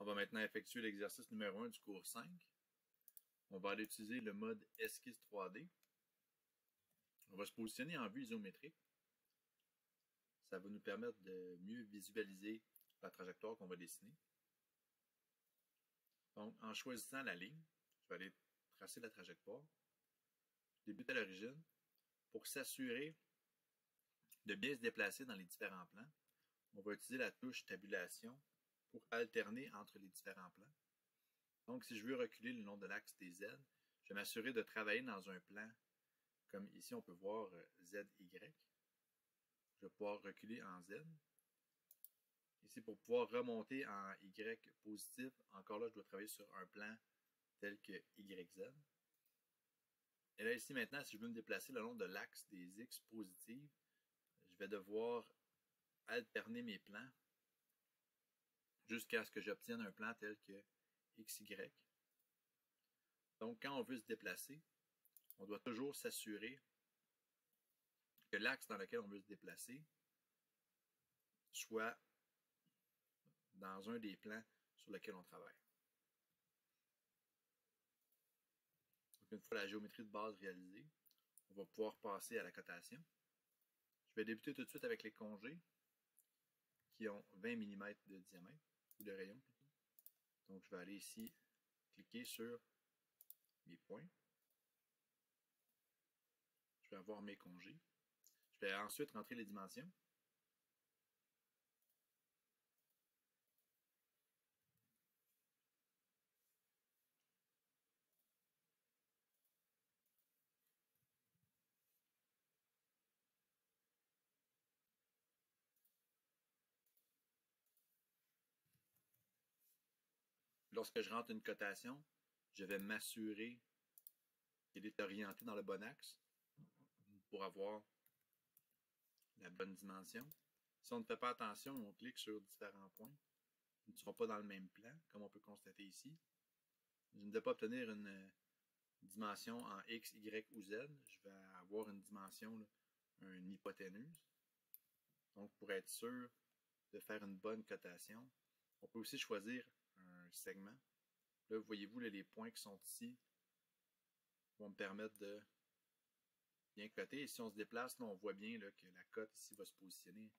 On va maintenant effectuer l'exercice numéro 1 du cours 5. On va aller utiliser le mode esquisse 3D. On va se positionner en vue isométrique. Ça va nous permettre de mieux visualiser la trajectoire qu'on va dessiner. Donc, en choisissant la ligne, je vais aller tracer la trajectoire. Je débute à l'origine pour s'assurer de bien se déplacer dans les différents plans. On va utiliser la touche tabulation pour alterner entre les différents plans. Donc, si je veux reculer le long de l'axe des Z, je vais m'assurer de travailler dans un plan comme ici, on peut voir euh, ZY. Je vais pouvoir reculer en Z. Ici, pour pouvoir remonter en Y positif, encore là, je dois travailler sur un plan tel que YZ. Et là, ici, maintenant, si je veux me déplacer le long de l'axe des X positives, je vais devoir alterner mes plans jusqu'à ce que j'obtienne un plan tel que XY. Donc, quand on veut se déplacer, on doit toujours s'assurer que l'axe dans lequel on veut se déplacer soit dans un des plans sur lesquels on travaille. Une fois la géométrie de base réalisée, on va pouvoir passer à la cotation. Je vais débuter tout de suite avec les congés qui ont 20 mm de diamètre de rayon Donc, je vais aller ici, cliquer sur mes points. Je vais avoir mes congés. Je vais ensuite rentrer les dimensions. Lorsque je rentre une cotation, je vais m'assurer qu'elle est orientée dans le bon axe pour avoir la bonne dimension. Si on ne fait pas attention, on clique sur différents points. Ils ne seront pas dans le même plan, comme on peut constater ici. Je ne vais pas obtenir une dimension en X, Y ou Z. Je vais avoir une dimension, une hypoténuse. Donc, pour être sûr de faire une bonne cotation, on peut aussi choisir segment. Là, voyez-vous, les points qui sont ici vont me permettre de bien coter. Et si on se déplace, on voit bien que la cote ici va se positionner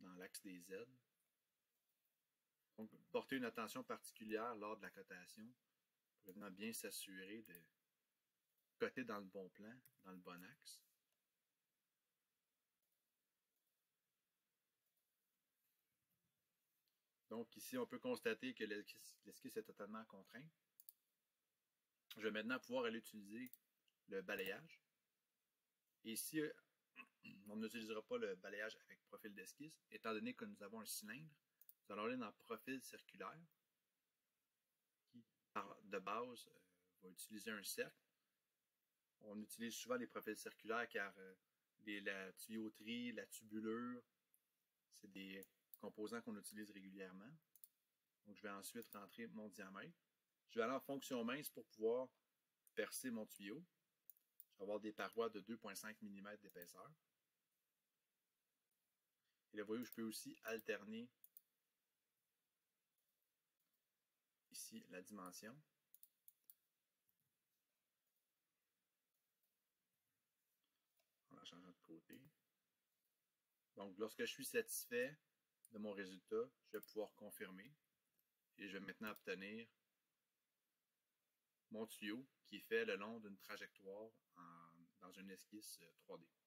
dans l'axe des Z. Donc, porter une attention particulière lors de la cotation pour vraiment bien s'assurer de coter dans le bon plan, dans le bon axe. Donc ici, on peut constater que l'esquisse est totalement contraint. Je vais maintenant pouvoir aller utiliser le balayage. Et ici, on n'utilisera pas le balayage avec profil d'esquisse, étant donné que nous avons un cylindre. Nous allons aller dans profil circulaire, qui, de base, euh, va utiliser un cercle. On utilise souvent les profils circulaires car euh, la tuyauterie, la tubulure, c'est des composants qu'on utilise régulièrement. Donc, je vais ensuite rentrer mon diamètre. Je vais aller en fonction mince pour pouvoir percer mon tuyau. Je vais avoir des parois de 2,5 mm d'épaisseur. Et là, vous voyez, je peux aussi alterner ici la dimension. En la changeant de côté. Donc, lorsque je suis satisfait de mon résultat, je vais pouvoir confirmer et je vais maintenant obtenir mon tuyau qui fait le long d'une trajectoire dans une esquisse 3D. Euh,